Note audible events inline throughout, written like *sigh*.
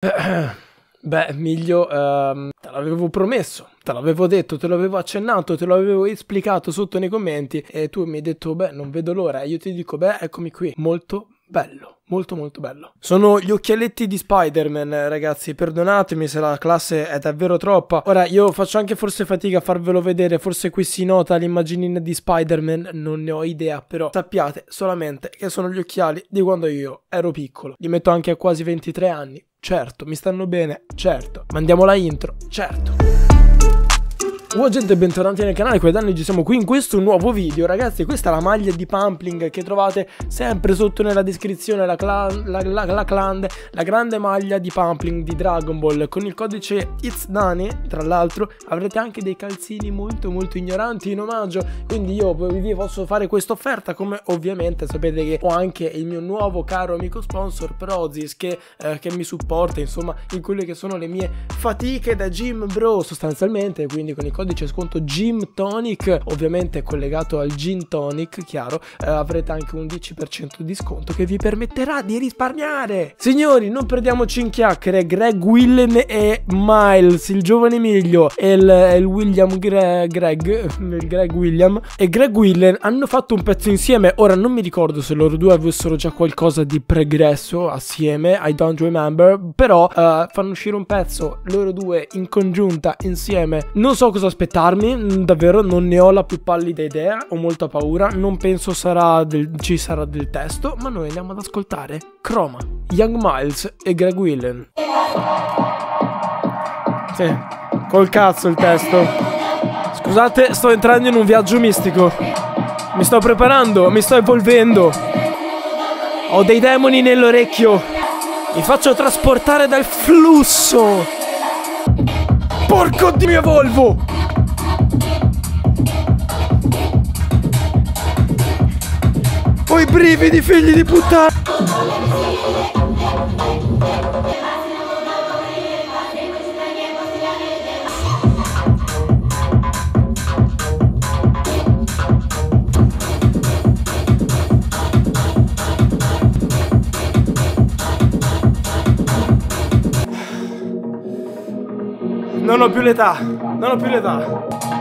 *clears throat* Beh, Miglio, ehm, te l'avevo promesso, te l'avevo detto, te l'avevo accennato, te l'avevo esplicato sotto nei commenti e tu mi hai detto, beh, non vedo l'ora. E io ti dico, beh, eccomi qui, molto bello. Molto molto bello. Sono gli occhialetti di Spider-Man, ragazzi. Perdonatemi se la classe è davvero troppa. Ora, io faccio anche forse fatica a farvelo vedere. Forse qui si nota l'immagine di Spider-Man. Non ne ho idea. Però sappiate solamente che sono gli occhiali di quando io ero piccolo. Li metto anche a quasi 23 anni. Certo, mi stanno bene, certo. Mandiamo la intro, certo. Ciao gente, bentornati nel canale, come danni ci siamo qui in questo nuovo video. Ragazzi, questa è la maglia di Pumpling che trovate sempre sotto nella descrizione La, clan, la, la, la, clan, la grande maglia di Pumpling di Dragon Ball. Con il codice It's Dani, tra l'altro, avrete anche dei calzini molto molto ignoranti in omaggio. Quindi io vi posso fare questa offerta Come ovviamente sapete che ho anche il mio nuovo caro amico sponsor Prozis che, eh, che mi supporta insomma in quelle che sono le mie fatiche da gym bro Sostanzialmente, quindi con il codice sconto Gym Tonic, ovviamente collegato al Gin Tonic, chiaro, eh, avrete anche un 10% di sconto che vi permetterà di risparmiare. Signori, non perdiamoci in chiacchiere, Greg Willen e Miles, il giovane miglio, e il, il William Gre Greg, *laughs* il Greg William, e Greg Willen hanno fatto un pezzo insieme, ora non mi ricordo se loro due avessero già qualcosa di pregresso assieme, I don't remember, però uh, fanno uscire un pezzo loro due in congiunta insieme, non so cosa aspettarmi, mm, davvero non ne ho la più pallida idea, ho molta paura, non penso sarà del, ci sarà del testo, ma noi andiamo ad ascoltare Chroma, Young Miles e Greg Willen. Sì, col cazzo il testo. Scusate, sto entrando in un viaggio mistico. Mi sto preparando, mi sto evolvendo. Ho dei demoni nell'orecchio. Mi faccio trasportare dal flusso. Porco di mio Volvo! Ho i brividi, figli di puttana! Non ho più l'età, non ho più l'età.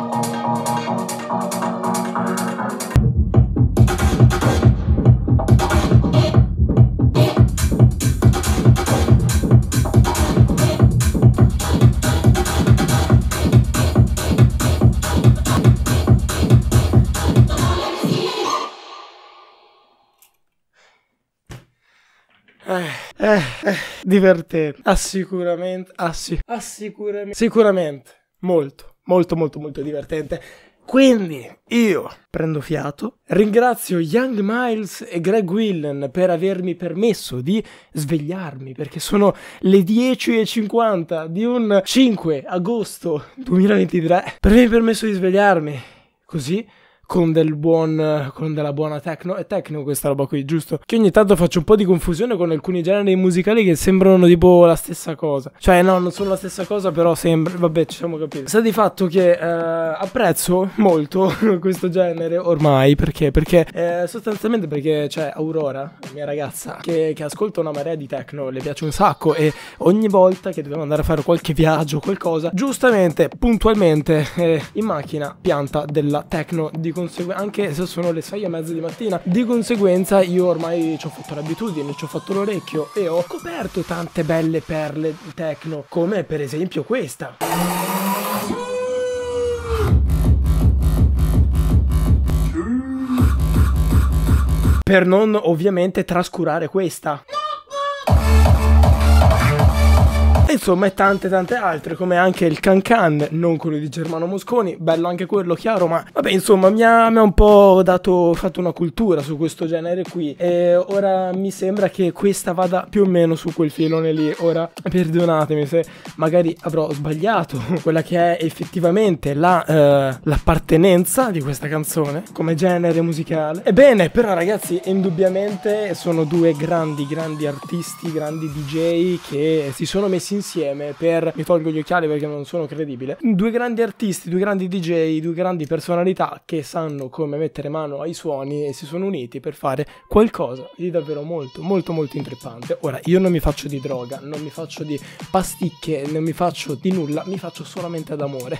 Eh, eh, divertente. Assicuramente, assi assicuramente, sicuramente, molto, molto, molto, molto divertente. Quindi io prendo fiato, ringrazio Young Miles e Greg Willen per avermi permesso di svegliarmi perché sono le 10.50 di un 5 agosto 2023 per avermi permesso di svegliarmi così con del buon con della buona techno è techno questa roba qui giusto? Che ogni tanto faccio un po' di confusione con alcuni generi musicali che sembrano tipo la stessa cosa. Cioè no non sono la stessa cosa però sembra vabbè ci siamo capiti. Sta di fatto che eh, apprezzo molto *laughs* questo genere ormai perché perché eh, sostanzialmente perché c'è Aurora mia ragazza che, che ascolta una marea di techno le piace un sacco e ogni volta che dobbiamo andare a fare qualche viaggio qualcosa giustamente puntualmente eh, in macchina pianta della techno di conseguenza, anche se sono le 6 e mezza di mattina, di conseguenza io ormai ci ho fatto l'abitudine, ci ho fatto l'orecchio e ho coperto tante belle perle techno, come per esempio questa. Per non ovviamente trascurare questa. Insomma e tante tante altre come anche il Can Can, non quello di Germano Mosconi, bello anche quello chiaro ma vabbè insomma mi ha, mi ha un po' dato, fatto una cultura su questo genere qui e ora mi sembra che questa vada più o meno su quel filone lì, ora perdonatemi se magari avrò sbagliato *laughs* quella che è effettivamente la, uh, l'appartenenza di questa canzone come genere musicale. Ebbene però ragazzi indubbiamente sono due grandi grandi artisti, grandi DJ che si sono messi insieme insieme per mi tolgo gli occhiali perché non sono credibile. Due grandi artisti, due grandi DJ, due grandi personalità che sanno come mettere mano ai suoni e si sono uniti per fare qualcosa di davvero molto molto molto intrippante. Ora, io non mi faccio di droga, non mi faccio di pasticche, non mi faccio di nulla, mi faccio solamente d'amore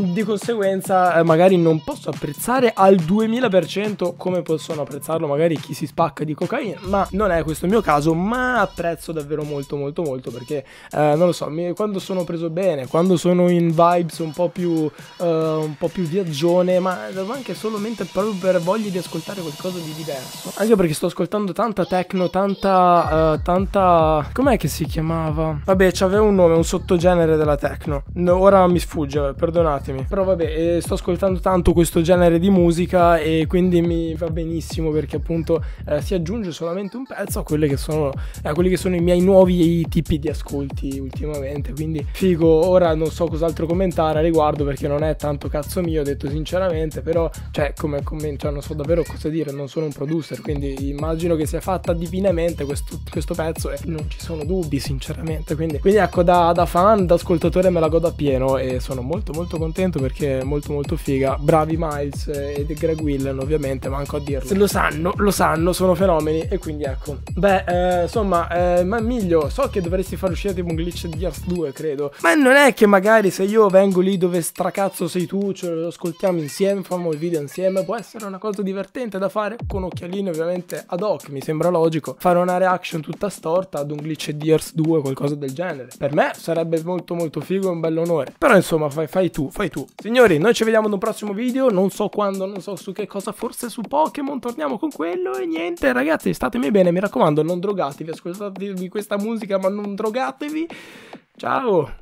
di conseguenza eh, magari non posso apprezzare al 2000% come possono apprezzarlo magari chi si spacca di cocaina, ma non è questo il mio caso, ma apprezzo davvero molto molto molto perché eh, non lo so, mi, quando sono preso bene, quando sono in vibes un po' più uh, un po' più viaggione, ma anche solamente proprio per voglia di ascoltare qualcosa di diverso. Anche perché sto ascoltando tanta techno, tanta uh, tanta com'è che si chiamava? Vabbè, c'aveva un nome, un sottogenere della techno. No, ora mi sfugge, perdonate perdonatemi. Però vabbè, eh, sto ascoltando tanto questo genere di musica e quindi mi va benissimo perché appunto eh, si aggiunge solamente un pezzo a, che sono, a quelli che sono i miei nuovi tipi di ascolti ultimamente. Quindi figo, ora non so cos'altro commentare a riguardo perché non è tanto cazzo mio, detto sinceramente, però cioè come commento, cioè, non so davvero cosa dire, non sono un producer, quindi immagino che sia fatta divinamente questo, questo pezzo e non ci sono dubbi sinceramente. Quindi, quindi ecco da, da fan, da ascoltatore me la godo a pieno e sono molto molto molto contento perché è molto molto figa. Bravi Miles e Greg Willen ovviamente, manco a dirlo. Se lo sanno, lo sanno, sono fenomeni e quindi ecco. Beh, eh, insomma, eh, ma Miglio, so che dovresti far uscire tipo un glitch di Gears 2, credo. Ma non è che magari se io vengo lì dove stracazzo sei tu, ce lo ascoltiamo insieme, facciamo il video insieme, può essere una cosa divertente da fare con occhialini ovviamente ad hoc, mi sembra logico. Fare una reaction tutta storta ad un glitch di Gears 2, qualcosa del genere. Per me sarebbe molto molto figo e un bel onore. Però insomma, fai, fai tu, fai tu. Signori, noi ci vediamo in un prossimo video, non so quando, non so su che cosa, forse su Pokémon, torniamo con quello e niente, ragazzi, statemi bene, mi raccomando, non drogatevi, ascoltatevi questa musica, ma non drogatevi. Ciao!